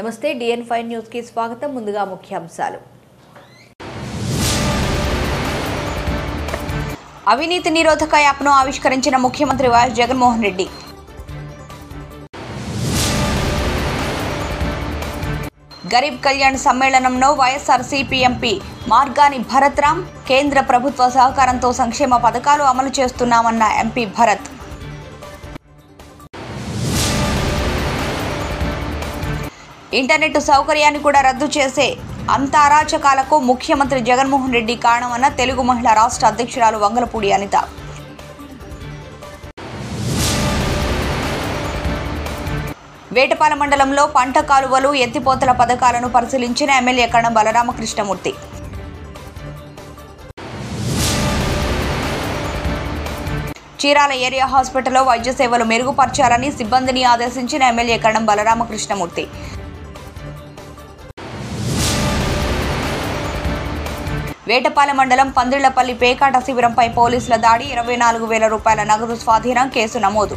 నమస్తే డిఎన్ ఫైవ్ న్యూస్కి స్వాగతం. ముందుగా ముఖ్యాంశాలు. అవినీతి నిరోధక యాప్ను ఆవిష్కరించిన ముఖ్యమంత్రి YS Jaganmohan Reddy. Garib Kalyan సమ్మేళనంలో YSR CP MP Margani Bharat Ram కేంద్ర ప్రభుత్వ సహకారంతో సంక్షేమ పథకాలు అమలు చేస్తున్నామన్న ఎంపీ భరత్. ఇంటర్నెట్ సౌకర్యాన్ని కూడా రద్దు చేసే అంత అరాచకాలకు ముఖ్యమంత్రి జగన్మోహన్ రెడ్డి కారణమన్న తెలుగు మహిళా రాష్ట్ర అధ్యక్షురాలు వంగలపూడి అనిత. వేటపాల మండలంలో పంట కాలువలు ఎత్తిపోతల పథకాలను పరిశీలించిన ఎమ్మెల్యే కణం బలరామకృష్ణమూర్తి. చీరాల ఏరియా హాస్పిటల్లో వైద్య సేవలు మెరుగుపరచాలని సిబ్బందిని ఆదేశించిన ఎమ్మెల్యే కణం బలరామకృష్ణమూర్తి. వేటపాలెం మండలం పందిళ్ళపల్లి పేకాట శిబిరంపై పోలీసుల దాడి ఇరవై నాలుగు వేల రూపాయల నగదు స్వాధీనం కేసు నమోదు.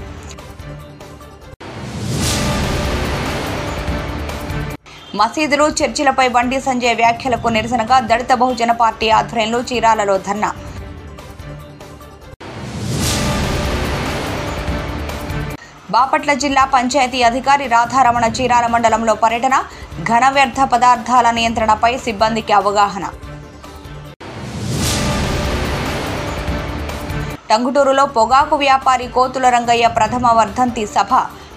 మసీదులు చర్చిలపై బండి సంజయ్ వ్యాఖ్యలకు నిరసనగా దళిత బహుజన పార్టీ ఆధ్వర్యంలో చీరాలలో ధర్నా. బాపట్ల జిల్లా పంచాయతీ అధికారి రాధారమణ చీరాల మండలంలో పర్యటన ఘన వ్యర్థ పదార్థాల నియంత్రణపై సిబ్బందికి అవగాహన. టంగుటూరులో పొగాకు వ్యాపారి కోతుల రంగయ్య ప్రథమ వర్ధంతి సభ.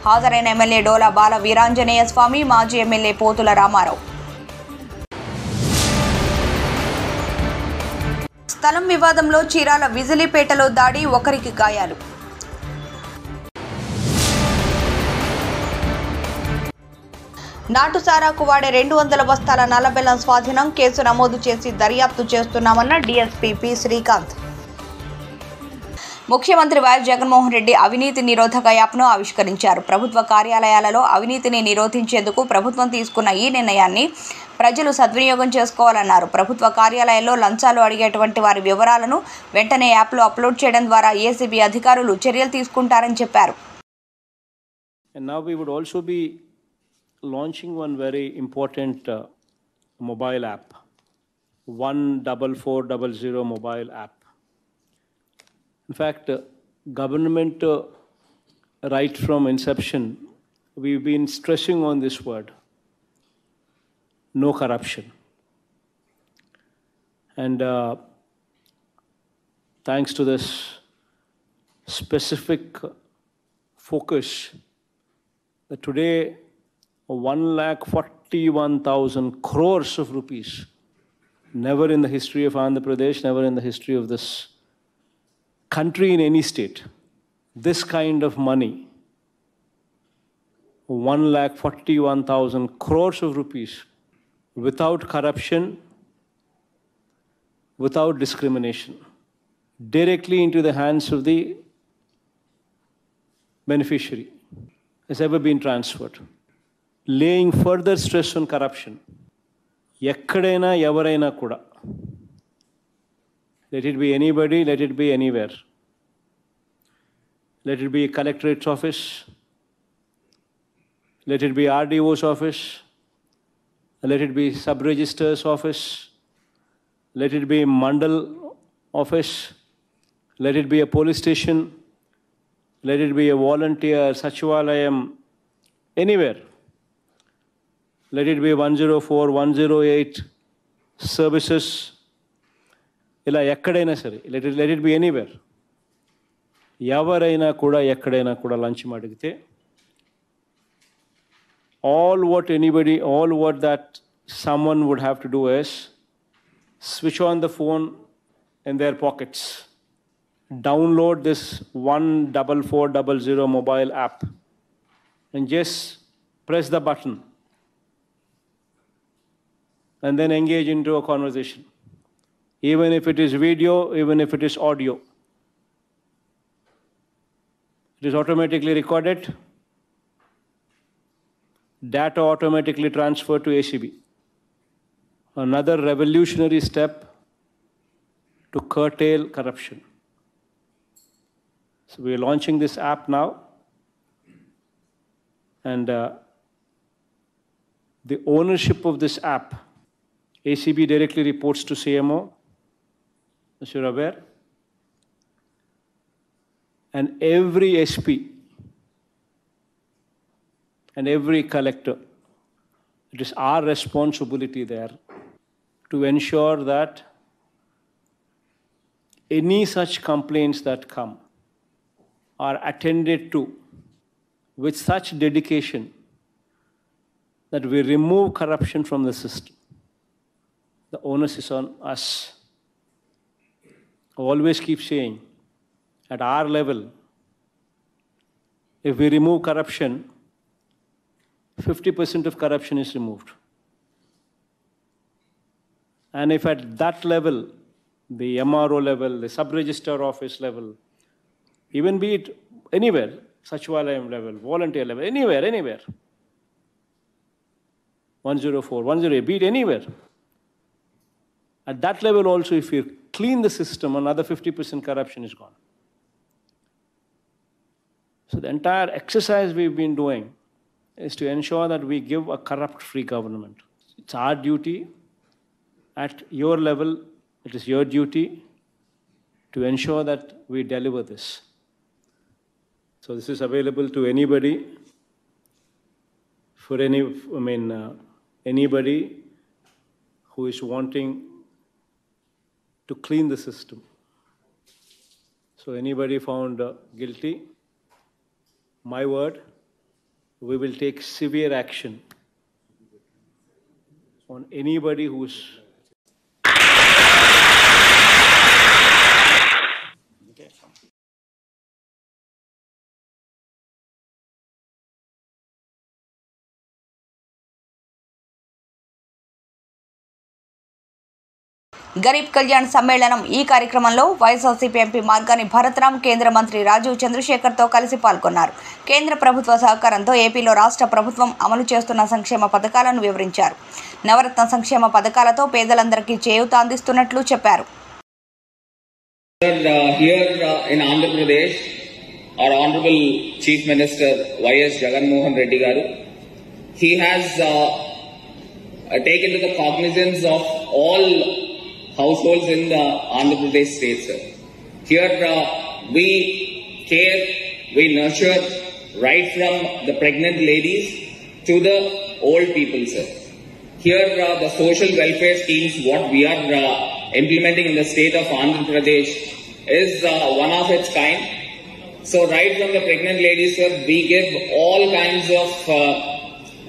హాజరైన ఎమ్మెల్యే డోలా బాల వీరాంజనేయ స్వామి మాజీ ఎమ్మెల్యే పోతుల రామారావు. స్థలం వివాదంలో చీరాల విజిలిపేటలో దాడి ఒకరికి గాయాలు. నాటుసారాకు వాడే రెండు వందల బస్తాల నల్లబెల్లం స్వాధీనం కేసు నమోదు చేసి దర్యాప్తు చేస్తున్నామన్న డీఎస్పీ పి. శ్రీకాంత్. ముఖ్యమంత్రి వైఎస్ జగన్మోహన్ రెడ్డి అవినీతి నిరోధక యాప్ను ఆవిష్కరించారు. ప్రభుత్వ కార్యాలయాలలో అవినీతిని నిరోధించేందుకు ప్రభుత్వం తీసుకున్న ఈ నిర్ణయాన్ని ప్రజలు సద్వినియోగం చేసుకోవాలన్నారు. ప్రభుత్వ కార్యాలయాల్లో లంచాలు అడిగేటువంటి వారి వివరాలను వెంటనే యాప్లో అప్లోడ్ చేయడం ద్వారా ఏసీబీ అధికారులు చర్యలు తీసుకుంటారని చెప్పారు. And now we would also be launching one very important uh, mobile app, one double four double zero mobile app. In fact, uh, government, uh, right from inception, we've been stressing on this word: no corruption. And uh, thanks to this specific focus that today one lakh forty-one thousand crores of rupees, never in the history of Andhra Pradesh, never in the history of this country in any state, this kind of money, one lakh forty-one thousand crores of rupees, without corruption, without discrimination, directly into the hands of the beneficiary has ever been transferred. Laying further stress on corruption. ఎక్కడైనా ఎవరైనా కూడా let it be anybody, let it be anywhere. Let it be a collectorate's office, let it be RDO's office, let it be sub-register's office, let it be mandal office, let it be a police station, let it be a volunteer, sachivalayam, anywhere. Let it be 104, 108 services. ఇలా ఎక్కడైనా సరే let it let it be anywhere ఎవరైనా కూడా ఎక్కడైనా కూడా లంచం అడిగితే all what anybody all what that someone would have to do is switch on the phone in their pockets download this one double four double zero mobile app and just press the button and then engage into a conversation even if it is video even if it is audio it is automatically recorded data automatically transferred to acb another revolutionary step to curtail corruption So we are launching this app now. And uh, the ownership of this app. ACB directly reports to CMO, you're aware. And every SP and every collector, it is our responsibility there to ensure that any such complaints that come are attended to with such dedication that we remove corruption from the system. The onus is on us. Always keep saying, at our level, if we remove corruption, 50% of corruption is removed. And if at that level, the MRO level, the sub-register office level, even be it anywhere, Sachivalayam level, volunteer level, anywhere, anywhere, 104, 108, be it anywhere. At that level also, if you clean the system, another 50% corruption is gone. So the entire exercise we've been doing is to ensure that we give a corrupt-free government. It's our duty at your level, it is your duty to ensure that we deliver this. So this is available to anybody, for any, I mean, uh, anybody who is wanting to clean the system. So anybody found guilty, my word, we will take severe action on anybody who's Garib Kalyan సమ్మేళనం. ఈ కార్యక్రమంలో YSRCP MP Margani Bharatram కేంద్ర మంత్రి రాజీవ్ చంద్రశేఖర్తో కలిసి పాల్గొన్నారు. కేంద్ర ప్రభుత్వ సహకారంతో ఏపీలో రాష్ట్ర ప్రభుత్వం అమలు చేస్తున్న సంక్షేమ పథకాలను వివరించారు. నవరత్న సంక్షేమ పథకాలతో పేదలందరికీ చేయూత అందిస్తున్నట్లు చెప్పారు. Uh, uh, our Honorable Chief Minister Y.S. Reddy Garu, he has uh, uh taken to the cognizance of all households in the Andhra Pradesh state, sir. Here uh, we care, we nurture right from the pregnant ladies to the old people, sir. Here, uh, the social welfare schemes, what we are uh, implementing in the state of Andhra Pradesh, is uh, one of its kind. So, right from the pregnant ladies, sir, we give all kinds of uh,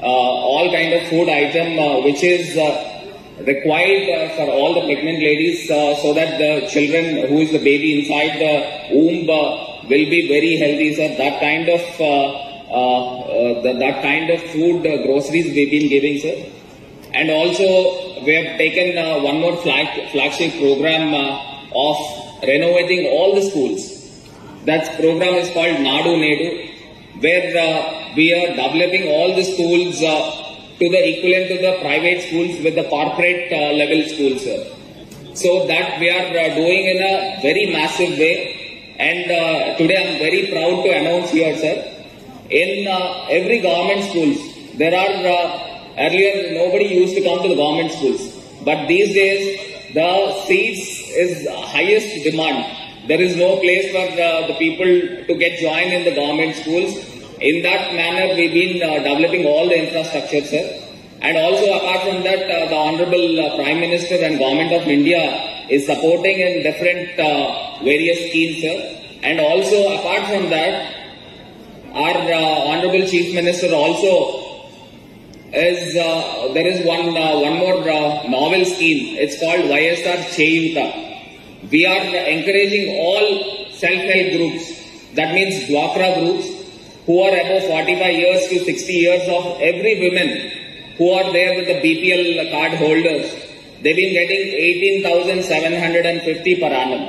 uh, all kind of food item which is required uh, for all the pregnant ladies, uh, so that the children who is the baby inside the womb uh, will be very healthy, sir. That kind of the, that kind of food groceries we've been giving, sir. And also, we have taken one more flag, flagship program of renovating all the schools. That program is called Nadu Nedu, where uh, we are developing all the schools uh, to the equivalent to the private schools with the corporate uh, level schools. Sir. So that we are uh, doing in a very massive way. And uh, today I'm very proud to announce here, sir, in uh, every government schools, there are uh, Earlier, nobody used to come to the government schools. But these days, the seats is highest demand. There is no place for uh, the people to get joined in the government schools. In that manner, we've been uh, developing all the infrastructure, sir. And also, apart from that, uh, the Honorable uh, Prime Minister and Government of India is supporting in different uh, various schemes, sir. And also, apart from that, our uh, Honorable Chief Minister also is uh, there is one one more novel scheme. It's called YSR Cheyuta. We are encouraging all self-help groups. That means Dwakra groups who are above 45 years to 60 years of every women who are there with the BPL card holders. They've been getting 18,750 per annum.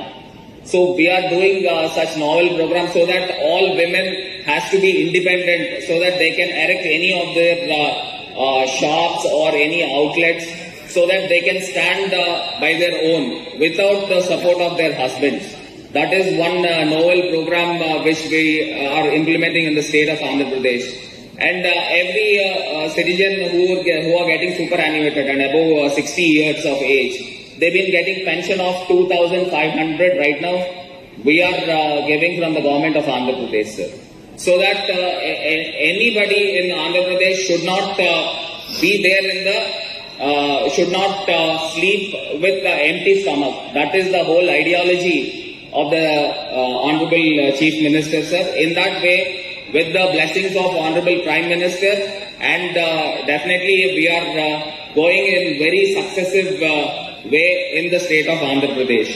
So we are doing uh, such novel programs so that all women has to be independent so that they can erect any of their uh, uh, shops or any outlets so that they can stand uh, by their own without the support of their husbands. That is one uh, novel program uh, which we uh, are implementing in the state of Andhra Pradesh. And uh, every uh, uh, citizen who who are getting superannuated and above uh, 60 years of age, they've been getting pension of 2,500 right now. We are giving from the government of Andhra Pradesh, sir. So that anybody in Andhra Pradesh should not be there in the uh, should not uh, sleep with the empty stomach. That is the whole ideology of the uh, Honorable uh, Chief Minister, sir. In that way, with the blessings of Honorable Prime Minister, and uh, definitely we are uh, going in very successive uh, way in the state of Andhra Pradesh.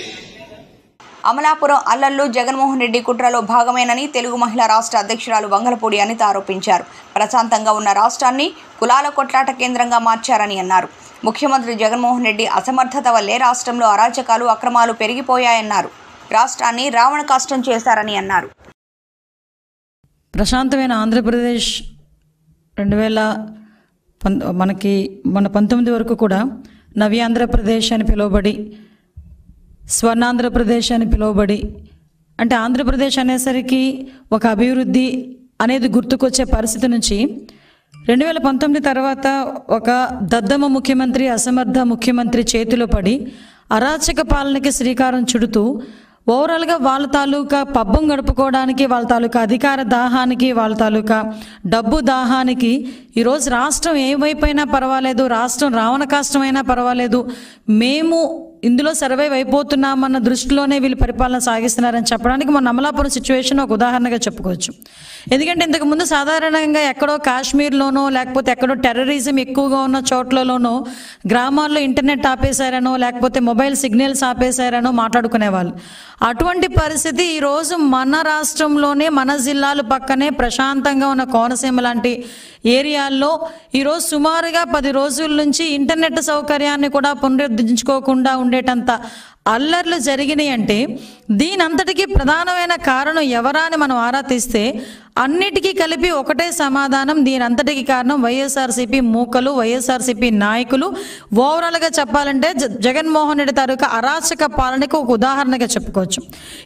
Amalapuram అల్లల్లో Jaganmohan Reddy కుట్రలో భాగమేనని తెలుగు మహిళా రాష్ట్ర అధ్యక్షురాలు వంగలపూడి అనిత ఆరోపించారు ప్రశాంతంగా ఉన్న రాష్ట్రాన్ని కులాల కొట్లాట కేంద్రంగా మార్చారని అన్నారు ముఖ్యమంత్రి జగన్మోహన్ రెడ్డి అసమర్థత వల్లే రాష్ట్రంలో అరాచకాలు అక్రమాలు పెరిగిపోయాయన్నారు రాష్ట్రాన్ని రావణ కాష్టం చేశారని అన్నారు. ప్రశాంతమైన ఆంధ్రప్రదేశ్ రెండు వేల మనకి మన పంతొమ్మిది వరకు కూడా నవ్యాంధ్రప్రదేశ్ అని పిలువబడి స్వర్ణాంధ్రప్రదేశ్ అని పిలువబడి అంటే ఆంధ్రప్రదేశ్ అనేసరికి ఒక అభివృద్ధి అనేది గుర్తుకొచ్చే పరిస్థితి నుంచి రెండు వేల పంతొమ్మిది తర్వాత ఒక దద్దమ్మ ముఖ్యమంత్రి అసమర్థ ముఖ్యమంత్రి చేతిలో పడి అరాచక పాలనకి శ్రీకారం చుడుతూ ఓవరాల్గా వాళ్ళ తాలూకా పబ్బం గడుపుకోవడానికి వాళ్ళ తాలూకా అధికార దాహానికి వాళ్ళ తాలూకా డబ్బు దాహానికి ఈరోజు రాష్ట్రం ఏమైపోయినా పర్వాలేదు రాష్ట్రం రావణ కష్టమైనా పర్వాలేదు. మేము ఇందులో సర్వైవ్ అయిపోతున్నామన్న దృష్టిలోనే వీళ్ళు పరిపాలన సాగిస్తున్నారని చెప్పడానికి మన అమలాపురం సిచ్యువేషన్ ఒక ఉదాహరణగా చెప్పుకోవచ్చు. ఎందుకంటే ఇంతకుముందు సాధారణంగా ఎక్కడో కాశ్మీర్లోనో లేకపోతే ఎక్కడో టెర్రరిజం ఎక్కువగా ఉన్న చోట్లలోనో గ్రామాల్లో ఇంటర్నెట్ ఆపేశారనో లేకపోతే మొబైల్ సిగ్నల్స్ ఆపేశారనో మాట్లాడుకునేవాళ్ళు. అటువంటి పరిస్థితి ఈరోజు మన రాష్ట్రంలోనే మన జిల్లాలు పక్కనే ప్రశాంతంగా ఉన్న కోనసీమ లాంటి ఏరియాల్లో ఈరోజు సుమారుగా పది రోజుల నుంచి ఇంటర్నెట్ సౌకర్యాన్ని కూడా పునరుద్ధరించుకోకుండా ఉండేటంత అల్లర్లు జరిగినాయి అంటే దీనంతటికీ ప్రధానమైన కారణం ఎవరా అని మనం ఆరా తీస్తే అన్నిటికీ కలిపి ఒకటే సమాధానం దీని అంతటికి కారణం వైఎస్ఆర్సీపీ మూకలు వైఎస్ఆర్సీపీ నాయకులు. ఓవరాల్గా చెప్పాలంటే జగన్మోహన్ రెడ్డి తాలూకా అరాచక పాలనకు ఒక ఉదాహరణగా చెప్పుకోవచ్చు.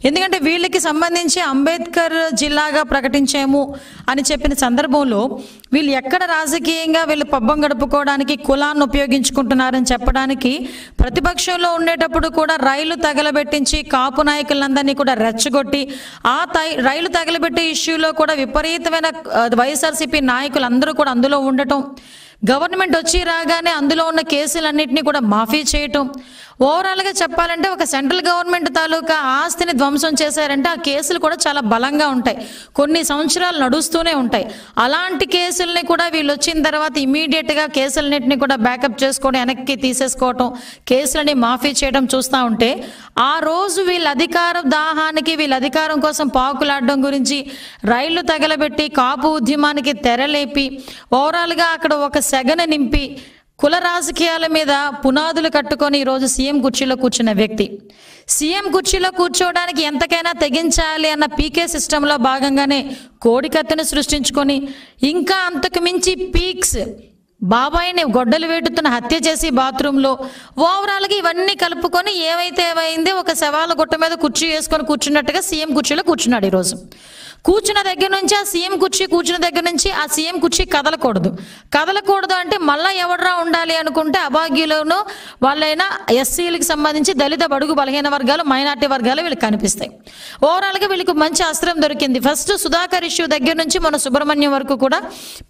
ఎందుకంటే వీళ్ళకి సంబంధించి అంబేద్కర్ జిల్లాగా ప్రకటించాము అని చెప్పిన సందర్భంలో వీళ్ళు ఎక్కడ రాజకీయంగా వీళ్ళు పబ్బం గడుపుకోవడానికి కులాన్ని ఉపయోగించుకుంటున్నారని చెప్పడానికి ప్రతిపక్షంలో ఉండేటప్పుడు కూడా రైలు తగలబెట్టించి కాపు నాయకులందరినీ కూడా రెచ్చగొట్టి ఆ రైలు తగలబెట్టే ఇష్యూలో కూడా విపరీతమైన వైఎస్ఆర్సీపీ నాయకులు కూడా అందులో ఉండటం. గవర్నమెంట్ వచ్చి రాగానే అందులో ఉన్న కేసులన్నింటినీ కూడా మాఫీ చేయటం. ఓవరాల్గా చెప్పాలంటే ఒక సెంట్రల్ గవర్నమెంట్ తాలూకా ఆస్తిని ధ్వంసం చేశారంటే ఆ కేసులు కూడా చాలా బలంగా ఉంటాయి. కొన్ని సంవత్సరాలు నడుస్తూనే ఉంటాయి. అలాంటి కేసుల్ని కూడా వీళ్ళు వచ్చిన తర్వాత ఇమీడియట్గా కేసులన్నింటినీ కూడా బ్యాకప్ చేసుకోవడం వెనక్కి తీసేసుకోవటం కేసులని మాఫీ చేయడం చూస్తూ ఉంటే ఆ రోజు వీళ్ళ అధికారం దాహానికి వీళ్ళ అధికారం కోసం పాకులాడడం గురించి రైళ్ళు తగలబెట్టి కాపు ఉద్యమానికి తెరలేపి ఓవరాల్గా అక్కడ ఒక సెగన నింపి కుల రాజకీయాల మీద పునాదులు కట్టుకొని ఈరోజు సీఎం కుర్చీలో కూర్చున్న వ్యక్తి. సీఎం కుర్చీలో కూర్చోవడానికి ఎంతకైనా తెగించాలి అన్న పీకే సిస్టంలో భాగంగానే కోడికత్తును సృష్టించుకొని ఇంకా అంతకు మించి పీక్స్ బాబాయిని గొడ్డలు వేటుతున్న హత్య చేసి బాత్రూంలో ఓవరాల్గా ఇవన్నీ కలుపుకొని ఏవైతే ఏవైంది ఒక శవాల గుట్ట మీద కుర్చీ వేసుకొని కూర్చున్నట్టుగా సీఎం కుర్చీలో కూర్చున్నాడు ఈరోజు. కూర్చున్న దగ్గర నుంచి ఆ సీఎం కుర్చీ కూర్చున్న దగ్గర నుంచి ఆ సీఎం కుర్చీ కదలకూడదు. కదలకూడదు అంటే మళ్ళా ఎవడరా ఉండాలి అనుకుంటే అభాగ్యులను వాళ్ళైనా ఎస్సీలకు సంబంధించి దళిత బడుగు బలహీన వర్గాలు మైనార్టీ వర్గాలు వీళ్ళకి కనిపిస్తాయి. ఓవరాల్గా వీళ్ళకి మంచి ఆశ్రయం దొరికింది. ఫస్ట్ సుధాకర్ ఇష్యూ దగ్గర నుంచి మన సుబ్రహ్మణ్యం వరకు కూడా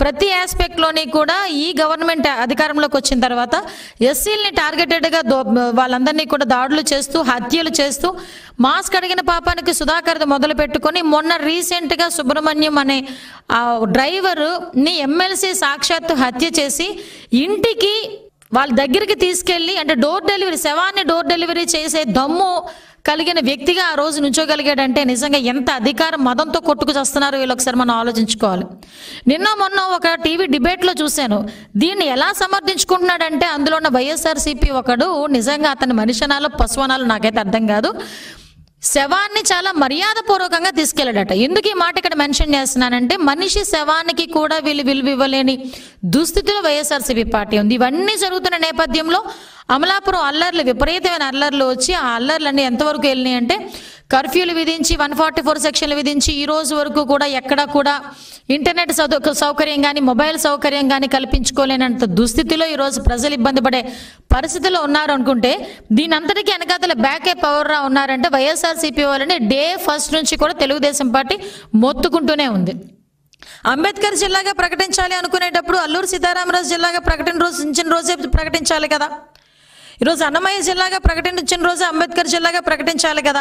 ప్రతి ఆస్పెక్ట్లోని కూడా ఈ గవర్నమెంట్ అధికారంలోకి వచ్చిన తర్వాత ఎస్సీలని టార్గెటెడ్గా దో వాళ్ళందరినీ కూడా దాడులు చేస్తూ హత్యలు చేస్తూ మాస్క్ అడిగిన పాపానికి సుధాకర్ మొదలు పెట్టుకొని మొన్న రీసెంట్ రీసెంట్గా సుబ్రహ్మణ్యం అనే ఆ డ్రైవర్ని ఎమ్మెల్సీ సాక్షాత్తు హత్య చేసి ఇంటికి వాళ్ళ దగ్గరికి తీసుకెళ్ళి అంటే డోర్ డెలివరీ శవాన్ని డోర్ డెలివరీ చేసే దమ్ము కలిగిన వ్యక్తిగా ఆ రోజు నుంచోగలిగాడంటే నిజంగా ఎంత అధికారం మదంతో కొట్టుకు చేస్తున్నారో వీళ్ళు ఒకసారి మనం ఆలోచించుకోవాలి. నిన్న మొన్న ఒక టీవీ డిబేట్లో చూశాను. దీన్ని ఎలా సమర్థించుకుంటున్నాడంటే అందులో ఉన్న వైఎస్ఆర్సీపీ ఒకడు నిజంగా అతని మనిషనాలు పశువనాలు నాకైతే అర్థం కాదు. శవాన్ని చాలా మర్యాదపూర్వకంగా తీసుకెళ్ళాడట. ఎందుకు ఈ మాట ఇక్కడ మెన్షన్ చేస్తున్నానంటే మనిషి శవానికి కూడా వీళ్ళు విలువ ఇవ్వలేని దుస్థితిలో వైఎస్ఆర్సీపీ పార్టీ ఉంది. ఇవన్నీ జరుగుతున్న నేపథ్యంలో అమలాపురం అల్లర్లు విపరీతమైన అల్లర్లు వచ్చి ఆ అల్లర్లన్నీ ఎంతవరకు వెళ్ళినాయి అంటే కర్ఫ్యూలు విధించి వన్ ఫార్టీ ఫోర్ సెక్షన్లు విధించి ఈ రోజు వరకు కూడా ఎక్కడా కూడా ఇంటర్నెట్ సౌకర్యం కానీ మొబైల్ సౌకర్యం కానీ కల్పించుకోలేనంత దుస్థితిలో ఈరోజు ప్రజలు ఇబ్బంది పడే పరిస్థితిలో ఉన్నారు అనుకుంటే దీని అంతటికీ వెనకాతల బ్యాకే పవర్రా ఉన్నారంటే వైఎస్ఆర్సీపీ వాళ్ళని డే ఫస్ట్ నుంచి కూడా తెలుగుదేశం పార్టీ మొత్తుకుంటూనే ఉంది. అంబేద్కర్ జిల్లాగా ప్రకటించాలి అనుకునేటప్పుడు అల్లూరు సీతారామరాజు జిల్లాగా ప్రకటన రోజు రోజే ప్రకటించాలి కదా. ఈరోజు అన్నమయ్య జిల్లాగా ప్రకటించిన రోజు అంబేద్కర్ జిల్లాగా ప్రకటించాలి కదా.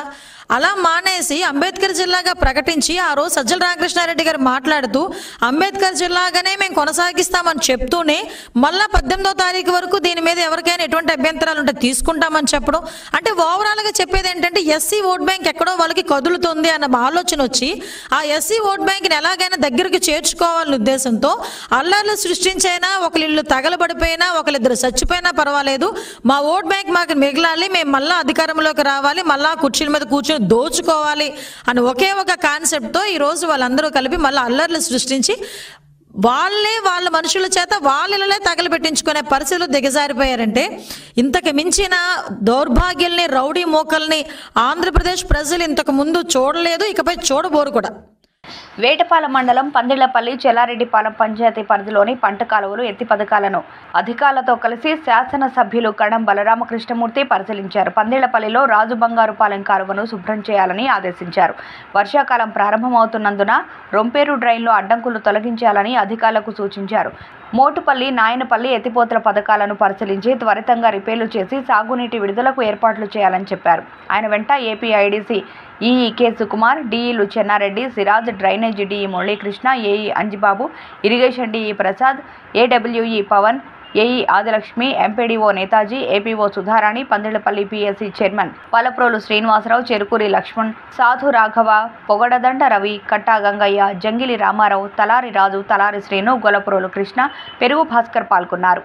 అలా మానేసి అంబేద్కర్ జిల్లాగా ప్రకటించి ఆ రోజు సజ్జల రామకృష్ణారెడ్డి గారు మాట్లాడుతూ అంబేద్కర్ జిల్లాగానే మేము కొనసాగిస్తామని చెప్తూనే మళ్ళా పద్దెనిమిదో తారీఖు వరకు దీని మీద ఎవరికైనా ఎటువంటి అభ్యంతరాలు ఉంటే తీసుకుంటామని చెప్పడం. అంటే ఓవరాల్గా చెప్పేది ఏంటంటే ఎస్సీ ఓట్ బ్యాంక్ ఎక్కడో వాళ్ళకి కదులుతుంది అన్న ఆలోచన వచ్చి ఆ ఎస్సీ ఓట్ బ్యాంక్ని ఎలాగైనా దగ్గరికి చేర్చుకోవాలనే ఉద్దేశంతో అల్లర్లు సృష్టించైనా ఒకరిల్లు తగలబడిపోయినా ఒకరిద్దరు చచ్చిపోయినా పర్వాలేదు. మా ఓట్ బ్యాంక్ మాకు మిగలాలి మేము మళ్ళీ అధికారంలోకి రావాలి మళ్ళా కుర్చీల మీద కూర్చొని దోచుకోవాలి అని ఒకే ఒక కాన్సెప్ట్తో ఈ రోజు వాళ్ళందరూ కలిపి మళ్ళీ అల్లర్లు సృష్టించి వాళ్ళే వాళ్ళ మనుషుల చేత వాళ్ళే తగలబెట్టించుకునే పరిస్థితులు దిగజారిపోయారంటే ఇంతకు మించిన దౌర్భాగ్యుల్ని రౌడీ మోకల్ని ఆంధ్రప్రదేశ్ ప్రజలు ఇంతకు ముందు చూడలేదు ఇకపై చూడబోరు కూడా. వేటపాలెం మండలం పందిళ్ళపల్లి చెల్లారెడ్డిపాలెం పంచాయతీ పరిధిలోని పంట కాలువలు ఎత్తి పథకాలను అధికారులతో కలిసి శాసనసభ్యులు కడం బలరామకృష్ణమూర్తి పరిశీలించారు. పందిళ్ళపల్లిలో రాజు బంగారుపాలెం కాలువను శుభ్రం చేయాలని ఆదేశించారు. వర్షాకాలం ప్రారంభమవుతున్నందున రొంపేరు డ్రైన్లో అడ్డంకులు తొలగించాలని అధికారులకు సూచించారు. మోటుపల్లి నాయనపల్లి ఎత్తిపోతల పథకాలను పరిశీలించి త్వరితంగా రిపేర్లు చేసి సాగునీటి విడుదలకు ఏర్పాట్లు చేయాలని చెప్పారు. ఆయన వెంట AP IDC EE K Sukumar డిఈలు Chennareddy Siraj drainage DE Muralikrishna AE Anjibabu irrigation DE Prasad AWE Pavan AE Adilakshmi MPDO Netaji APO Sudharani Pandillapalli PSC chairman Palaprolu Srinivasarao Cherukuri Lakshman Sadhu Raghava Pogadadanda Ravi కట్టా గంగయ్య జంగిలి రామారావు తలారి రాజు తలారి శ్రీను గొలప్రోలు కృష్ణ పెరుగు భాస్కర్ పాల్గొన్నారు.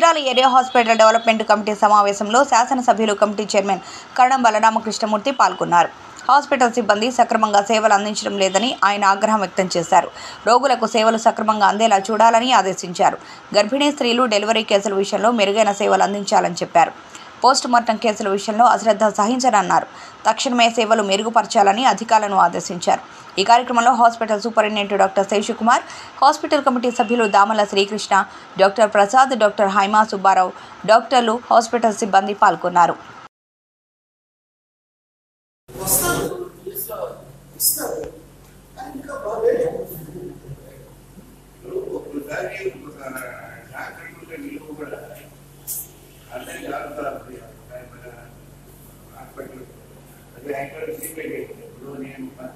Chirala area hospital development committee సమావేశంలో శాసనసభ్యులు committee chairman కరణం బలరామకృష్ణమూర్తి పాల్గొన్నారు. Hospital సిబ్బంది సక్రమంగా సేవలు అందించడం లేదని ఆయన ఆగ్రహం వ్యక్తం చేశారు. రోగులకు సేవలు సక్రమంగా అందేలా చూడాలని ఆదేశించారు. గర్భిణీ స్త్రీలు డెలివరీ కేసుల విషయంలో మెరుగైన సేవలు అందించాలని చెప్పారు. పోస్టుమార్టం కేసుల విషయంలో అశ్రద్ధ సహించనన్నారు. తక్షణమే సేవలు మెరుగుపరచాలని అధికారులను ఆదేశించారు. ఈ కార్యక్రమంలో hospital superintendent doctor Seshukumar hospital committee సభ్యులు దామల శ్రీకృష్ణ డాక్టర్ ప్రసాద్ డాక్టర్ హైమా సుబ్బారావు డాక్టర్లు హాస్పిటల్ సిబ్బంది పాల్గొన్నారు. ఒకసారి డాక్టర్ ఉంటే నిలువ కూడా అర్థం కాదు హాస్పిటల్ అదే అక్కడ సీపేట్ ఇప్పుడు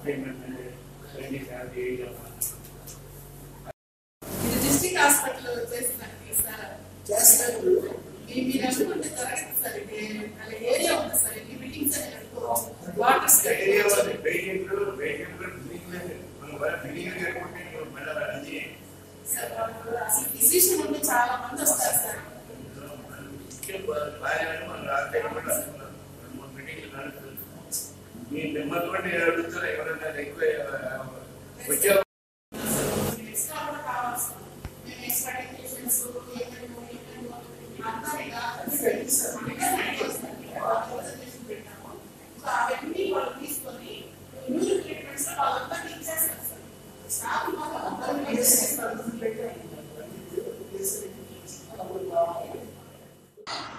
నేను ఫస్ట్ టైం ట్రైనింగ్ స్టార్ట్ చేయగలను ఇది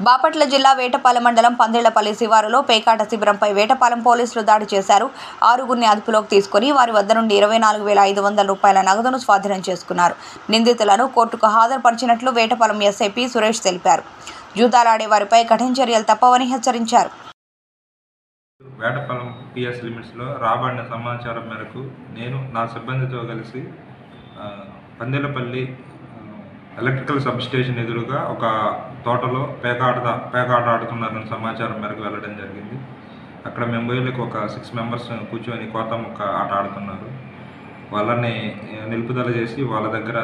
బాపట్ల జిల్లా వేటపాలెం మండలం పందిళ్ళపల్లి శివారులో పేకాట శిబిరంపై వేటపాలెం పోలీసులు దాడి చేశారు. ఆరుగురిని అదుపులోకి తీసుకుని వారి వద్ద నుండి ఇరవై నాలుగు వేల ఐదు వందల రూపాయల నగదును స్వాధీనం చేసుకున్నారు. నిందితులను కోర్టుకు హాజరుపరిచినట్లు వేటపాలెం ఎస్ఐపి సురేష్ తెలిపారు. జూదాలాడే వారిపై కఠిన చర్యలు తప్పవని హెచ్చరించారు. వేటపాలెం పిఎస్ లిమిట్స్లో రాబడిన సమాచారం మేరకు నేను నా సిబ్బందితో కలిసి పందిలపల్లి ఎలక్ట్రికల్ సబ్ స్టేషన్ ఎదురుగా ఒక తోటలో పేకాట పేకాట ఆడుతున్నారని సమాచారం మేరకు వెళ్ళడం జరిగింది. అక్కడ మేము ఒక సిక్స్ మెంబర్స్ కూర్చొని కోత ముక్క ఆట ఆడుతున్నారు. వాళ్ళని నిలుపుదల చేసి వాళ్ళ దగ్గర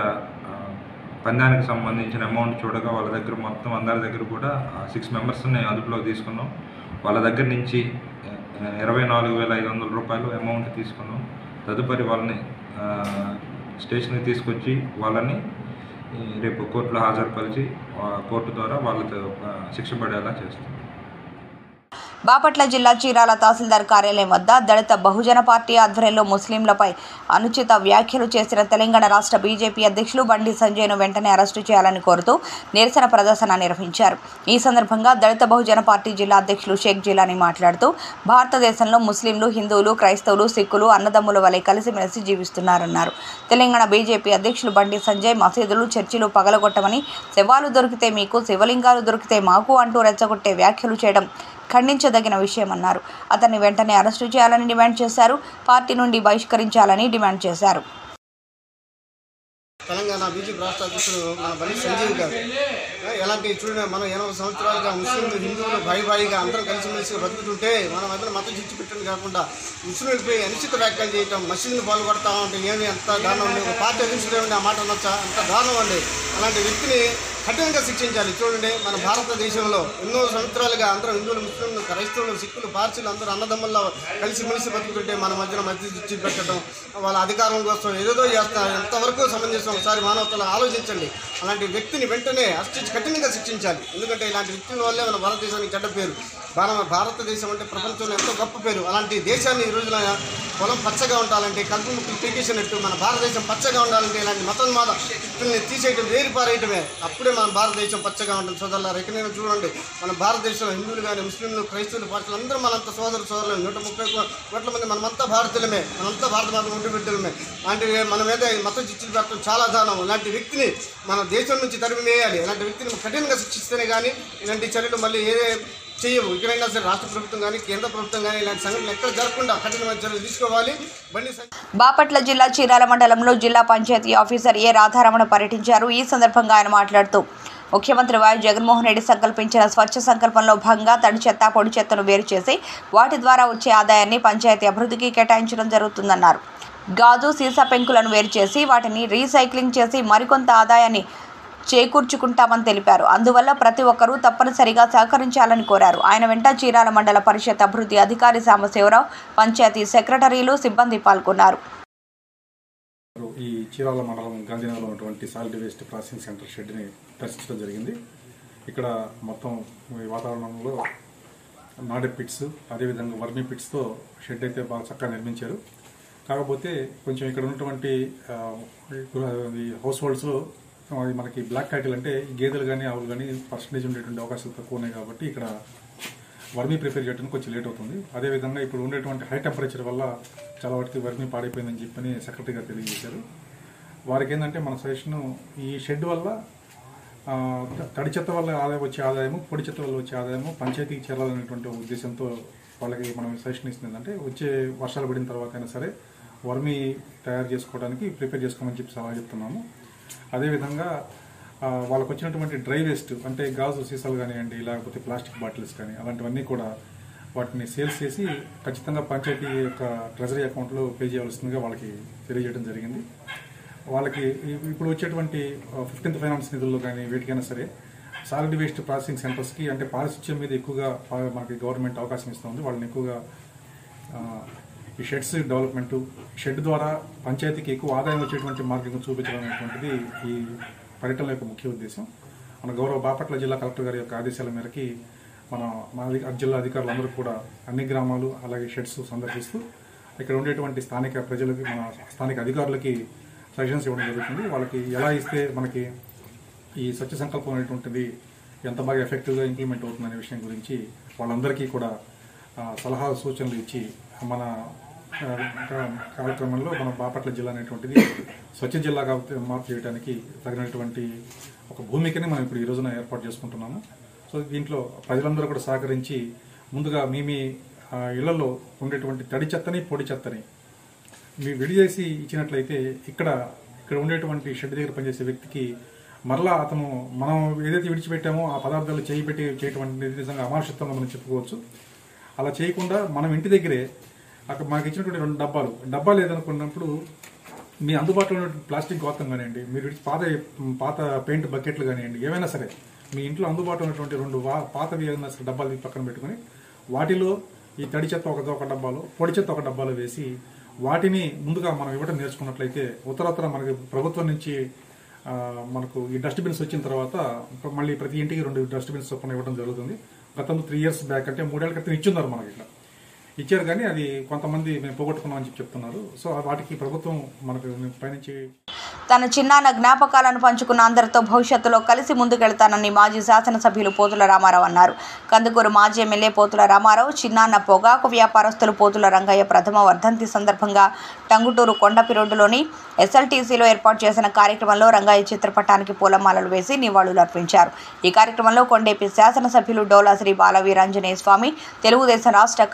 పందానికి సంబంధించిన అమౌంట్ చూడగా వాళ్ళ దగ్గర మొత్తం అందరి దగ్గర కూడా సిక్స్ మెంబర్స్ని అదుపులో తీసుకున్నాం. వాళ్ళ దగ్గర నుంచి ఇరవై నాలుగు వేల ఐదు వందల రూపాయలు అమౌంట్ తీసుకున్నాం. తదుపరి వాళ్ళని స్టేషన్కి తీసుకొచ్చి వాళ్ళని రేపు కోర్టులో హాజరుపరిచి కోర్టు ద్వారా వాళ్ళతో శిక్ష పడేలా చేస్తుంది. బాపట్ల జిల్లా చీరాల తహసీల్దార్ కార్యాలయం వద్ద దళిత బహుజన పార్టీ ఆధ్వర్యంలో ముస్లింలపై అనుచిత వ్యాఖ్యలు చేసిన తెలంగాణ రాష్ట్ర బీజేపీ అధ్యక్షులు బండి సంజయ్ను వెంటనే అరెస్టు చేయాలని కోరుతూ నిరసన ప్రదర్శన నిర్వహించారు. ఈ సందర్భంగా దళిత బహుజన పార్టీ జిల్లా అధ్యక్షులు షేక్ జిలానీ మాట్లాడుతూ భారతదేశంలో ముస్లింలు హిందువులు క్రైస్తవులు సిక్కులు అన్నదమ్ముల వలె కలిసిమెలిసి జీవిస్తున్నారన్నారు. తెలంగాణ బీజేపీ అధ్యక్షులు బండి సంజయ్ మసీదులు చర్చిలు పగలగొట్టమని శవాలు దొరికితే మీకు శివలింగాలు దొరికితే మాకు అంటూ రెచ్చగొట్టే వ్యాఖ్యలు చేయడం ఖండించదగిన విషయమన్నారు. అతన్ని వెంటనే అరెస్టు చేయాలని డిమాండ్ చేశారు. పార్టీ నుండి బహిష్కరించాలని డిమాండ్ చేశారు. తెలంగాణ బీజేపీ రాష్ట్ర అధ్యక్షుడు మన బండి సంజీవ్ గారు. ఎలాంటి చూడండి మనం ఎనభై సంవత్సరాలుగా ముస్లింలు హిందువులు భయభాయిగా అందరం కలిసిమెలిసి బతుకుతుంటే మనం అందరం మతం చిచ్చి పెట్టింది కాకుండా ముస్లింలపై అనుచిత వ్యాఖ్యలు చేయటం మసీదులు పాల్గొడతా ఉంటే ఏమి ఎంత దారుణం ఉంది ఒక పార్టీ అధ్యక్షుడు ఆ మాట అనొచ్చా? అంత దారుణం అండి. అలాంటి వ్యక్తిని కఠినంగా శిక్షించాలి. చూడండి మన భారతదేశంలో ఎన్నో సంవత్సరాలుగా అందరూ హిందువులు ముస్లింలు క్రైస్తవులు సిక్కులు పార్సీలు అందరూ అన్నదమ్ముల్లో కలిసి మెలిసి బతుకుతుంటే మన మధ్యన మధ్య చిచ్చి పెట్టడం వాళ్ళ అధికారం కోసం ఏదేదో చేస్తారు ఎంతవరకు సమంజసం ఒకసారి మానవతలు ఆలోచించండి. అలాంటి వ్యక్తిని వెంటనే అరెస్ట్ కఠినంగా శిక్షించాలి. ఎందుకంటే ఇలాంటి వ్యక్తుల వల్లే మన భారతదేశానికి చెడ్డ పేరు. భారత భారతదేశం అంటే ప్రపంచంలో ఎంతో గొప్ప పేరు. అలాంటి దేశాన్ని ఈ రోజున పొలం పచ్చగా ఉండాలంటే కలుపు ముక్కులు పీకేసినట్టు మన భారతదేశం పచ్చగా ఉండాలంటే ఇలాంటి మతోన్మాద వ్యక్తుల్ని తీసేయటం వేరుపారేయటమే అప్పుడే మన భారతదేశం పచ్చగా ఉంటుంది. సోదరులారు ఎక్కడైనా చూడండి. మన భారతదేశంలో హిందువులు కానీ ముస్లింలు క్రైస్తవులు పాటలు అందరూ మనంత సోదరు సోదరులు నూట ముప్పై కోట్ల మంది మనమంతా భారతీయులమే. మనంతా భారత మాత్రం ఉండి బిడ్డలమే. అలాంటి మన మీద మత చిచ్చులు పెట్టడం చాలా దానం ఇలాంటి వ్యక్తిని మన దేశం నుంచి తరిమివేయాలి. వేయాలి వ్యక్తి వ్యక్తిని కఠినంగా శిక్షిస్తేనే కానీ ఇలాంటి చర్యలు మళ్ళీ ఏ చేయవు. ఇక్కడైనా సరే రాష్ట్ర ప్రభుత్వం కానీ కేంద్ర ప్రభుత్వం కానీ ఇలాంటి సంఘటనలు ఎక్కడ జరగకుండా కఠినమైన చర్యలు తీసుకోవాలి. బండి బాపట్ల జిల్లా చీరాల మండలంలో జిల్లా పంచాయతీ ఆఫీసర్ ఏ రాధారమణ పర్యటించారు. ఈ సందర్భంగా ఆయన మాట్లాడుతూ ముఖ్యమంత్రి వైఎస్ జగన్మోహన్ రెడ్డి సంకల్పించిన స్వచ్ఛ సంకల్పంలో భాగంగా తడి చెత్త పొడి చెత్తను వేరు చేసి వాటి ద్వారా వచ్చే ఆదాయాన్ని పంచాయతీ అభివృద్ధికి కేటాయించడం జరుగుతుందన్నారు. గాజు సీసా పెంకులను వేరు చేసి వాటిని రీసైక్లింగ్ చేసి మరికొంత ఆదాయాన్ని చేకూర్చుకుంటామని తెలిపారు. అందువల్ల ప్రతి ఒక్కరూ తప్పనిసరిగా సహకరించాలని కోరారు. ఆయన వెంట చీరాల మండల పరిషత్ అభివృద్ధి అధికారి సాంబశివరావు పంచాయతీ సెక్రటరీలు సిబ్బంది పాల్గొన్నారు. ఈ చీరాల మండలం గాంధీనగర్లో ఉన్నటువంటి సాలిడ్ వేస్ట్ ప్రాసెసింగ్ సెంటర్ షెడ్ని దర్శించడం జరిగింది. ఇక్కడ మొత్తం ఈ వాతావరణంలో నాడే పిట్స్ అదేవిధంగా వర్మీ పిట్స్తో షెడ్ అయితే బాగా చక్కగా నిర్మించారు. కాకపోతే కొంచెం ఇక్కడ ఉన్నటువంటి హౌస్ హోల్డ్స్లో అది మనకి బ్లాక్ క్యాటిల్ అంటే గేదెలు కానీ ఆవులు కానీ పర్సంటేజ్ ఉండేటువంటి అవకాశాలు తక్కువ ఉన్నాయి కాబట్టి ఇక్కడ వర్మీ ప్రిపేర్ చేయడానికి కొంచెం లేట్ అవుతుంది. అదేవిధంగా ఇప్పుడు ఉండేటువంటి హై టెంపరేచర్ వల్ల చాలా వాటికి వర్మీ పాడైపోయిందని చెప్పని సెక్రటరీ గారు తెలియజేశారు. వారికి ఏంటంటే మన సజెషన్ ఈ షెడ్ వల్ల తడి చెత్త వల్ల ఆదాయం వచ్చే ఆదాయము పొడి చెత్త వల్ల వచ్చే ఆదాయము పంచాయతీకి చేరాలనేటువంటి ఉద్దేశంతో వాళ్ళకి మనం సజెషన్ ఇస్తుంది. ఏంటంటే వచ్చే వర్షాలు పడిన తర్వాత అయినా సరే వర్మీ తయారు చేసుకోవడానికి ప్రిపేర్ చేసుకోమని చెప్పి సలహా చెప్తున్నాము. అదేవిధంగా వాళ్ళకు వచ్చినటువంటి డ్రై వేస్ట్ అంటే గాజు సీసాలు కానివ్వండి లేకపోతే ప్లాస్టిక్ బాటిల్స్ కానీ అలాంటివన్నీ కూడా వాటిని సేల్స్ చేసి ఖచ్చితంగా పంచాయతీ యొక్క ట్రెజరీ అకౌంట్లో పే చేయవలసిందిగా వాళ్ళకి తెలియజేయడం జరిగింది. వాళ్ళకి ఇప్పుడు వచ్చేటువంటి ఫిఫ్టీన్త్ ఫైనాన్స్ నిధుల్లో కానీ వేటికైనా సరే సాలిడ్ వేస్ట్ ప్రాసెసింగ్ సెంటర్స్కి అంటే పారిశుధ్యం మీద ఎక్కువగా మనకి గవర్నమెంట్ అవకాశం ఇస్తుంది. వాళ్ళని ఎక్కువగా ఈ షెడ్స్ డెవలప్మెంట్ షెడ్ ద్వారా పంచాయతీకి ఎక్కువ ఆదాయం వచ్చేటువంటి మార్గం చూపించడం అనేటువంటిది ఈ పర్యటన యొక్క ముఖ్య ఉద్దేశం. మన గౌరవ బాపట్ల జిల్లా కలెక్టర్ గారి యొక్క ఆదేశాల మేరకి మన మా జిల్లా అధికారులందరూ కూడా అన్ని గ్రామాలు అలాగే షెడ్స్ సందర్శిస్తూ ఇక్కడ ఉండేటువంటి స్థానిక ప్రజలకి మన స్థానిక అధికారులకి సజెషన్స్ ఇవ్వడం జరుగుతుంది. వాళ్ళకి ఎలా ఇస్తే మనకి ఈ స్వచ్ఛ సంకల్పం అనేటువంటిది ఎంత బాగా ఎఫెక్టివ్గా ఇంప్లిమెంట్ అవుతుందనే విషయం గురించి వాళ్ళందరికీ కూడా సలహా సూచనలు ఇచ్చి మన కార్యక్రమంలో మన బాపట్ల జిల్లా అనేటువంటిది స్వచ్ఛ జిల్లాగా మార్పు చేయడానికి తగినటువంటి ఒక భూమికని మనం ఇప్పుడు ఈ రోజున ఏర్పాటు చేసుకుంటున్నాము. సో దీంట్లో ప్రజలందరూ కూడా సహకరించి ముందుగా మీ మీ ఆ, ఇళ్ళలో ఉండేటువంటి తడి చెత్తని పొడి చెత్తని మీరు విడిచేసి ఇచ్చినట్లయితే ఇక్కడ ఇక్కడ ఉండేటువంటి షెడ్ దగ్గర పనిచేసే వ్యక్తికి మరలా అతను మనం ఏదైతే విడిచిపెట్టామో ఆ పదార్థాలు చేయి పెట్టి చేయటువంటి నిజంగా అమానుషత్వంగా మనం చెప్పుకోవచ్చు. అలా చేయకుండా మనం ఇంటి దగ్గరే అక్కడ మాకు ఇచ్చినటువంటి రెండు డబ్బాలు. డబ్బాలు లేదనుకున్నప్పుడు మీ అందుబాటులో ఉన్న ప్లాస్టిక్ గోతం కానివ్వండి మీరు పాత పాత పెయింట్ బకెట్లు కానివ్వండి ఏమైనా సరే మీ ఇంట్లో అందుబాటులో ఉన్నటువంటి రెండు పాతవి ఏదైనా సరే డబ్బాలు పక్కన పెట్టుకుని వాటిలో ఈ తడి చెత్త ఒక ఒక డబ్బాలో పొడి చెత్త ఒక డబ్బాలో వేసి వాటిని ముందుగా మనం ఇవ్వడం నేర్చుకున్నట్లయితే ఉత్తరత్తర మనకి ప్రభుత్వం నుంచి మనకు ఈ డస్ట్బిన్స్ వచ్చిన తర్వాత మళ్ళీ ప్రతి ఇంటికి రెండు డస్ట్బిన్స్ చొప్పున ఇవ్వడం జరుగుతుంది. గతంలో త్రీ ఇయర్స్ బ్యాక్ అంటే మూడేళ్ళ క్రితం ఇచ్చున్నారు మనకి ఇట్లా. ఇచ్చారు కానీ అది కొంతమంది మేము పోగొట్టుకున్నామని చెప్పి చెప్తున్నారు. సో వాటికి ప్రభుత్వం మనకు పైనుంచి తన చిన్నాన్న జ్ఞాపకాలను పంచుకున్న అందరితో భవిష్యత్తులో కలిసి ముందుకెళ్తానని మాజీ శాసనసభ్యులు పోతుల రామారావు అన్నారు. కందుకూరు మాజీ ఎమ్మెల్యే పోతుల రామారావు చిన్నాన్న పొగాకు వ్యాపారస్తులు పోతుల రంగయ్య ప్రథమ వర్ధంతి సందర్భంగా టంగుటూరు కొండపి రోడ్డులోని ఎస్ఎల్టీసీలో ఏర్పాటు చేసిన కార్యక్రమంలో రంగయ్య చిత్రపటానికి పూలమాలలు వేసి నివాళులు అర్పించారు. ఈ కార్యక్రమంలో కొండేపి శాసనసభ్యులు డోలా శ్రీ బాలవీరాంజనేయ స్వామి తెలుగుదేశం రాష్ట్ర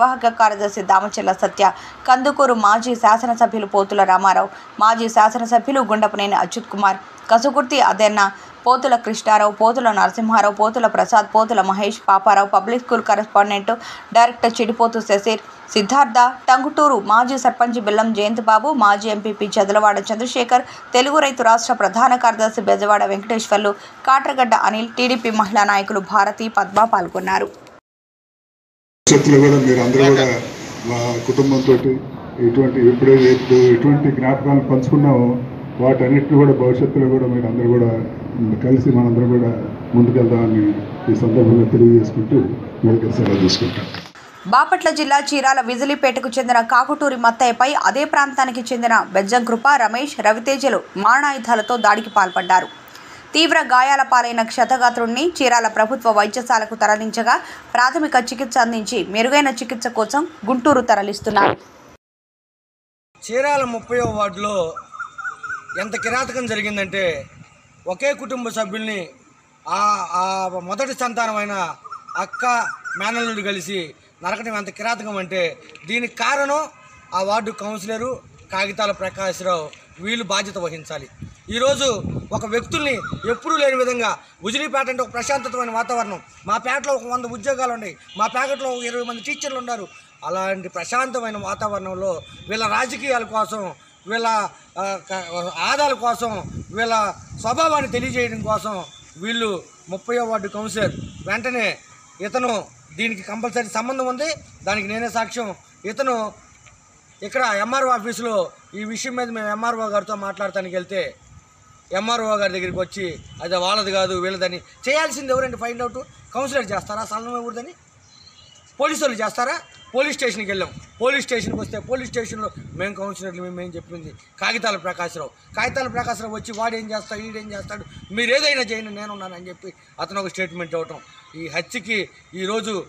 నిర్వాహక కార్యదర్శి దామచెల్ల సత్య కందుకూరు మాజీ శాసనసభ్యులు పోతుల రామారావు మాజీ శాసనసభ్యులు Gundapaneni Achyut Kumar Kasukurthi Adenna Pothula Krishnarao Pothula Narasimharao Pothula Prasad Pothula Mahesh Paparao public school correspondent director Chidipothu Sasheer Siddhartha Tanguturu మాజీ సర్పంచ్ బెల్లం జయంతిబాబు మాజీ ఎంపీపీ చదలవాడ చంద్రశేఖర్ తెలుగు రైతు రాష్ట్ర ప్రధాన కార్యదర్శి బెజవాడ వెంకటేశ్వర్లు కాట్రగడ్డ అనిల్ టీడీపీ మహిళా నాయకులు భారతి పద్మ పాల్గొన్నారు. భవిష్యత్తులో కూడా మీరు అందరూ కూడా మా కుటుంబంతో ఎటువంటి ఎప్పుడైతే ఎప్పుడు ఎటువంటి జ్ఞాపకాలను పంచుకున్నామో వాటన్నిటిని కూడా భవిష్యత్తులో కూడా మీరు అందరూ కూడా కలిసి మనందరం కూడా ముందుకెళ్దామని ఈ సందర్భంగా తెలియజేసుకుంటూ మీరు సెలవు తీసుకుంటాం. బాపట్ల జిల్లా చీరాల విజిలిపేటకు చెందిన కాకుటూరి మత్తయ్యపై అదే ప్రాంతానికి చెందిన బెజ్జం కృప రమేష్ రవితేజలు మారణాయుధాలతో దాడికి పాల్పడ్డారు. తీవ్ర గాయాల పాలైన క్షతగాత్రుణ్ణి చీరాల ప్రభుత్వ వైద్యశాలకు తరలించగా ప్రాథమిక చికిత్స అందించి మెరుగైన చికిత్స కోసం గుంటూరు తరలిస్తున్నారు. చీరాల ముప్పై వార్డులో ఎంత కిరాతకం జరిగిందంటే ఒకే కుటుంబ సభ్యుల్ని ఆ ఆ మొదటి సంతానమైన అక్క మేనల్లుడు కలిసి నరకటం ఎంత కిరాతకం అంటే దీనికి కారణం ఆ వార్డు కౌన్సిలరు కాగితాల ప్రకాశ్రావు వీళ్ళు బాధ్యత వహించాలి. ఈరోజు ఒక వ్యక్తుల్ని ఎప్పుడూ లేని విధంగా ఉజిరిపేట అంటే ఒక ప్రశాంతతమైన వాతావరణం. మా పేటలో ఒక వంద ఉద్యోగాలు ఉన్నాయి. మా పేటలో ఒక ఇరవై మంది టీచర్లు ఉన్నారు. అలాంటి ప్రశాంతమైన వాతావరణంలో వీళ్ళ రాజకీయాల కోసం వీళ్ళ ఆదాల కోసం వీళ్ళ స్వభావాన్ని తెలియజేయడం కోసం వీళ్ళు ముప్పై వార్డు కౌన్సిలర్. వెంటనే ఇతను దీనికి కంపల్సరీ సంబంధం ఉంది. దానికి నేనే సాక్ష్యం. ఇతను ఇక్కడ ఎంఆర్ఓ ఆఫీసులో ఈ విషయం మీద మేము ఎంఆర్ఓ గారితో మాట్లాడటానికి వెళ్తే ఎంఆర్ఓ గారి దగ్గరికి వచ్చి అది వాళ్ళది కాదు వీళ్ళదని. చేయాల్సింది ఎవరండి? ఫైండ్ అవుట్ కౌన్సిలర్ చేస్తారా? సలనం ఎవరిదని పోలీసు వాళ్ళు చేస్తారా? పోలీస్ స్టేషన్కి వెళ్ళాం. పోలీస్ స్టేషన్కి వస్తే పోలీస్ స్టేషన్లో మేము కౌన్సిలర్లు మేము ఏం చెప్పింది. కాగితాల ప్రకాశరావు. కాగితాల ప్రకాశరావు వచ్చి వాడు ఏం చేస్తాడు? వీడేం చేస్తాడు? మీరు ఏదైనా చేయండి నేనున్నానని చెప్పి అతను ఒక స్టేట్మెంట్ ఇవ్వటం. ఈ హత్యకి ఈరోజు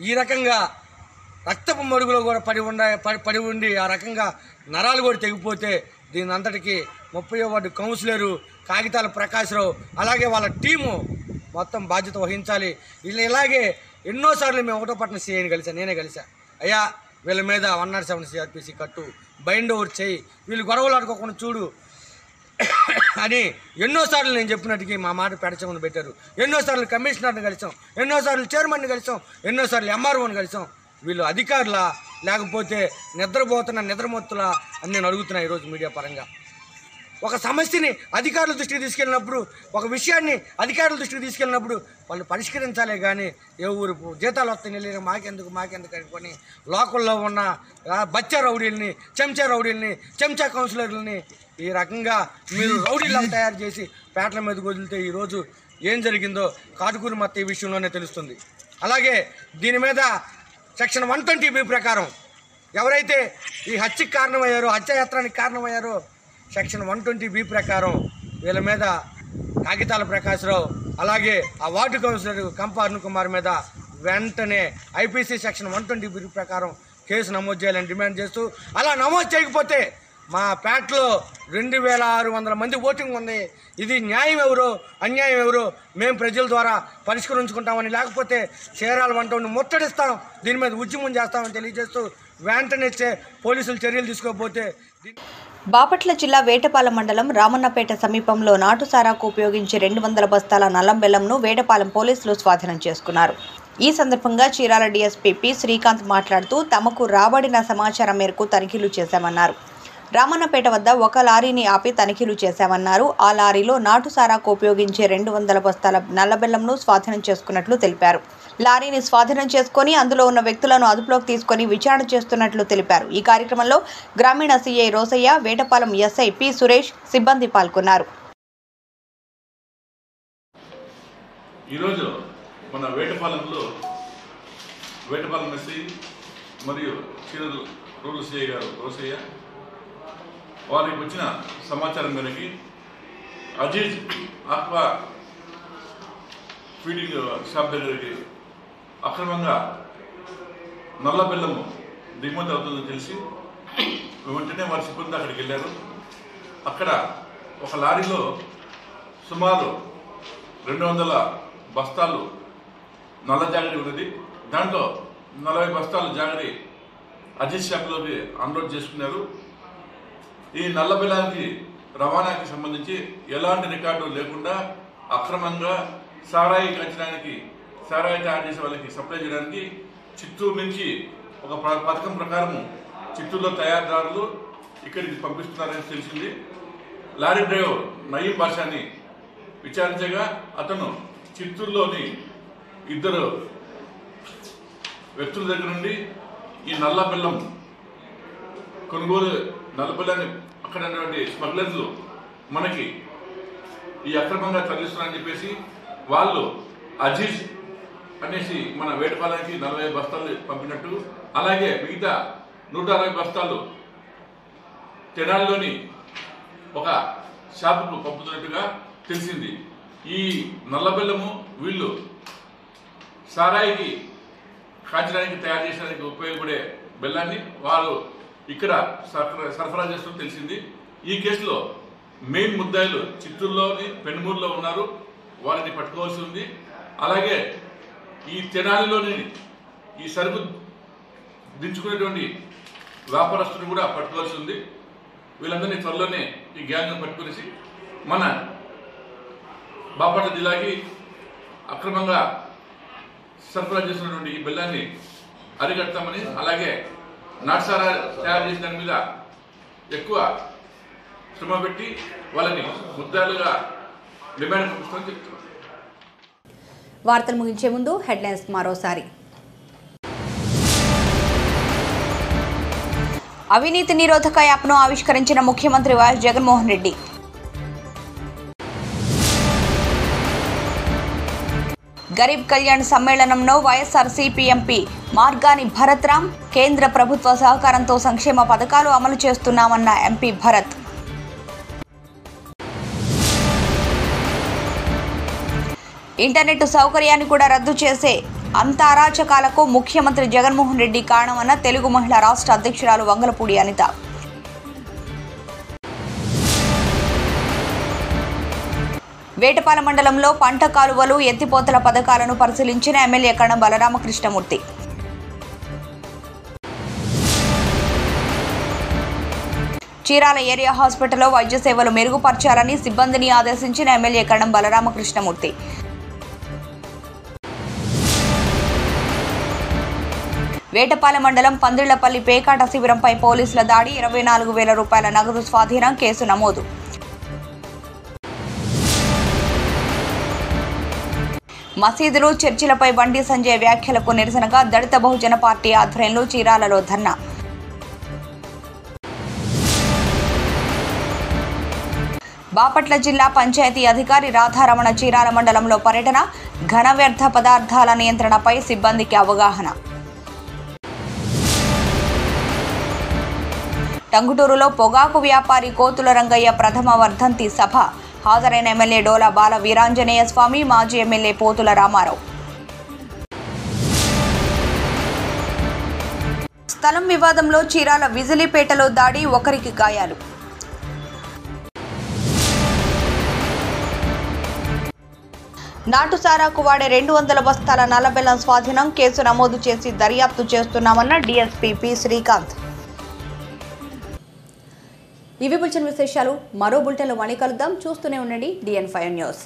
ఈ రకంగా రక్తపు మడుగులో కూడా పడి ఉండ పడి పడి ఉండి ఆ రకంగా నరాలు కూడా తెగిపోతే దీని అంతటికి ముప్పై వార్డు కౌన్సిలరు కాగితాల ప్రకాశ్రావు అలాగే వాళ్ళ టీము మొత్తం బాధ్యత వహించాలి. వీళ్ళు ఇలాగే ఎన్నోసార్లు మేము ఒకటో పట్టిన సీఐని కలిసా నేనే కలిసా. అయ్యా వీళ్ళ మీద వన్ నాట్ సెవెన్ సిఆర్పిసి కట్టు బైండ్ ఓవర్ చేయి వీళ్ళు గొడవలు ఆడుకోకుండా చూడు అని ఎన్నోసార్లు నేను చెప్పినట్టుకి మా మాట పెడచమని పెట్టారు. ఎన్నోసార్లు కమిషనర్ని కలిసాం ఎన్నోసార్లు చైర్మన్ని కలిసాం ఎన్నోసార్లు ఎంఆర్ఓని కలిసాం. వీళ్ళు అధికారుల లేకపోతే నిద్రపోతున్న నిద్రమత్తులా అని నేను అడుగుతున్నా ఈరోజు మీడియా పరంగా. ఒక సమస్యని అధికారుల దృష్టికి తీసుకెళ్ళినప్పుడు ఒక విషయాన్ని అధికారుల దృష్టికి తీసుకెళ్ళినప్పుడు వాళ్ళు పరిష్కరించాలే కానీ ఏ ఊరు జీతాలు వస్తాయి వెళ్ళిన మాకెందుకు మాకెందుకు అనుకొని లోకల్లో ఉన్న బచ్చా రౌడీల్ని చెంచా రౌడీల్ని చెంచా కౌన్సిలర్లని ఈ రకంగా మీరు రౌడీలను తయారు చేసి పేటల మీదకి వదిలితే ఈరోజు ఏం జరిగిందో కాటుకూరు మత్త ఈ విషయంలోనే తెలుస్తుంది. అలాగే దీని మీద సెక్షన్ వన్ ట్వంటీ బి ప్రకారం. ఎవరైతే ఈ హత్యకి కారణమయ్యారో హత్యాయత్రానికి కారణమయ్యారో సెక్షన్ వన్ ట్వంటీ బి ప్రకారం వీళ్ళ మీద కాగితాల ప్రకాశ్రావు అలాగే ఆ వార్డు కౌన్సిలర్ కంప అరుణ్ కుమార్ మీద వెంటనే ఐపీసీ సెక్షన్ వన్ ట్వంటీ ప్రకారం కేసు నమోదు చేయాలని డిమాండ్ చేస్తూ అలా నమోదు చేయకపోతే మా పేటలో రెండు వేల ఆరు వందల మంది ఓటింగ్ ఉంది. ఇది న్యాయం ఎవరో? అన్యాయం ఎవరో? మేము ప్రజల ద్వారా పరిష్కరించుకుంటామని లేకపోతే చీరాల వంటని ముట్టడిస్తాం. దీని మీద ఉద్యమం చేస్తామని తెలియజేస్తూ వెంటనే పోలీసులు చర్యలు తీసుకోకపోతే బాపట్ల జిల్లా వేటపాలెం మండలం రామన్నపేట సమీపంలో నాటుసారాకు ఉపయోగించే రెండు వందల బస్తాల నల్లం బెల్లంను వేటపాలెం పోలీసులు స్వాధీనం చేసుకున్నారు. ఈ సందర్భంగా చీరాల డీఎస్పీ పి శ్రీకాంత్ మాట్లాడుతూ తమకు రాబడిన సమాచారం మేరకు తనిఖీలు చేశామన్నారు. రామన్నపేట వద్ద ఒక లారీని ఆపి తనిఖీలు చేశామన్నారు. ఆ లారీలో నాటుసారాకు ఉపయోగించే రెండు వందల బస్తాల నల్లబెల్లంను స్వాధీనం చేసుకున్నట్లు తెలిపారు. లారీని స్వాధీనం చేసుకొని అందులో ఉన్న వ్యక్తులను అదుపులోకి తీసుకొని విచారణ చేస్తున్నట్లు తెలిపారు. ఈ కార్యక్రమంలో గ్రామీణ CI Rosaiah Vetapalem SI P Suresh సిబ్బంది పాల్గొన్నారు. ఈరోజు మన వేటపాలెంలో వేటపాలెం ఎస్ఐ మరియు చీరలు రూరల్ సిఐ గారు రోసయ్య వారికి వచ్చిన సమాచారం మేరకి అజీజ్ ఆక్వా ఫీడింగ్ షాప్ దగ్గరికి అక్రమంగా నల్ల బెల్లము దిగుమతి అవుతుందని తెలిసి వెంటనే వారి సిబ్బంది అక్కడికి వెళ్ళారు. అక్కడ ఒక లారీలో సుమారు రెండు వందల బస్తాలు నల్ల జాగరి ఉన్నది. దాంట్లో నలభై బస్తాలు జాగరి అజిత్ షాప్లోకి అన్లోడ్ చేసుకున్నారు. ఈ నల్ల బెల్లానికి రవాణాకి సంబంధించి ఎలాంటి రికార్డు లేకుండా అక్రమంగా సారాయి కంచడానికి సారాయి తయారు చేసే వాళ్ళకి సప్లై చేయడానికి చిత్తూరు నుంచి ఒక పథకం ప్రకారం చిత్తూరులో తయారుదారులు ఇక్కడికి పంపిస్తున్నారని తెలిసింది. లారీ డ్రైవర్ నయీం బాషాని విచారించగా అతను చిత్తూరులోని ఇద్దరు వ్యక్తుల దగ్గర నుండి ఈ నల్ల బెల్లం కొనుగోలు నల్ల బెల్లాన్ని అక్కడ ఉన్నటువంటి స్మగ్లర్లు మనకి ఈ అక్రమంగా తరలిస్తున్నారని చెప్పేసి వాళ్ళు అజీజ్ అనేసి మన వేటపాలకి నలభై బస్తాలు పంపినట్టు అలాగే మిగతా నూట అరవై బస్తాలు తెనాలిలోని ఒక షాపుకు పంపుతున్నట్టుగా తెలిసింది. ఈ నల్లబెల్లము వీళ్ళు సారాయికి కాచడానికి తయారు చేయడానికి ఉపయోగపడే బెల్లాన్ని వారు ఇక్కడ సరఫరా సరఫరా చేస్తున్నట్టు తెలిసింది. ఈ కేసులో మెయిన్ ముద్దాయిలు చిత్తూరులోని పెనుమూరులో ఉన్నారు. వారిని పట్టుకోవాల్సి ఉంది. అలాగే ఈ తెనాలిలోని ఈ సరుకు దించుకునేటువంటి వ్యాపారస్తుని కూడా పట్టుకోవాల్సి ఉంది. వీళ్ళందరినీ త్వరలోనే ఈ గ్యాంగ్ను పట్టుకునేసి మన బాపట్ల జిల్లాకి అక్రమంగా సరఫరా చేసినటువంటి ఈ బెల్లాన్ని అరికడతామని అలాగే నాటుసారా తయారు చేసిన దాని మీద ఎక్కువ శ్రమ పెట్టి వాళ్ళని ముద్దాలుగా డిమాండ్ పంపిస్తామని చెప్తున్నారు వార్తలు ముగించే ముందు హెడ్లైన్స్ మరోసారి. అవినీతి నిరోధక యాప్ను ఆవిష్కరించిన ముఖ్యమంత్రి YS Jaganmohan Reddy. Garib Kalyan సమ్మేళనంలో YSR CP MP Margani Bharat Ram కేంద్ర ప్రభుత్వ సహకారంతో సంక్షేమ పథకాలు అమలు చేస్తున్నామన్న ఎంపీ భరత్. ఇంటర్నెట్ సౌకర్యాన్ని కూడా రద్దు చేసే అంత అరాచకాలకు ముఖ్యమంత్రి జగన్మోహన్ రెడ్డి కారణమన్న తెలుగు మహిళా రాష్ట్ర అధ్యక్షురాలు వంగలపూడి అనిత. వేటపాల మండలంలో పంట కాలువలు ఎత్తిపోతల పథకాలను పరిశీలించిన ఎమ్మెల్యే కణం బలరామకృష్ణమూర్తి. చీరాల ఏరియా హాస్పిటల్లో వైద్య సేవలు మెరుగుపరచాలని సిబ్బందిని ఆదేశించిన ఎమ్మెల్యే కణం బలరామకృష్ణమూర్తి. వేటపాలెం మండలం పందిళ్ళపల్లి పేకాట శిబిరంపై పోలీసుల దాడి ఇరవై నాలుగు వేల రూపాయల నగదు స్వాధీనం కేసు నమోదు. మసీదులు చర్చిలపై బండి సంజయ్ వ్యాఖ్యలకు నిరసనగా దళిత బహుజన పార్టీ ఆధ్వర్యంలో చీరాలలో ధర్నా. బాపట్ల జిల్లా పంచాయతీ అధికారి రాధారమణ చీరాల మండలంలో పర్యటన ఘన వ్యర్థ పదార్థాల నియంత్రణపై సిబ్బందికి అవగాహన. టంగుటూరులో పొగాకు వ్యాపారి కోతుల రంగయ్య ప్రథమ వర్ధంతి సభ. హాజరైన ఎమ్మెల్యే డోలా బాల వీరాంజనేయ స్వామి మాజీ ఎమ్మెల్యే పోతుల రామారావు. స్థలం వివాదంలో చీరాల విజిలిపేటలో దాడి ఒకరికి గాయాలు. నాటుసారాకు వాడే రెండు వందల బస్తాల నల్లబెల్లం స్వాధీనం కేసు నమోదు చేసి దర్యాప్తు చేస్తున్నామన్న డీఎస్పీ పి శ్రీకాంత్. ఇవి బులెటిన్ విశేషాలు. మరో బులెటిన్లో మళ్ళీ కలుద్దాం. చూస్తూనే ఉండండి డిఎన్ ఫైవ్ న్యూస్.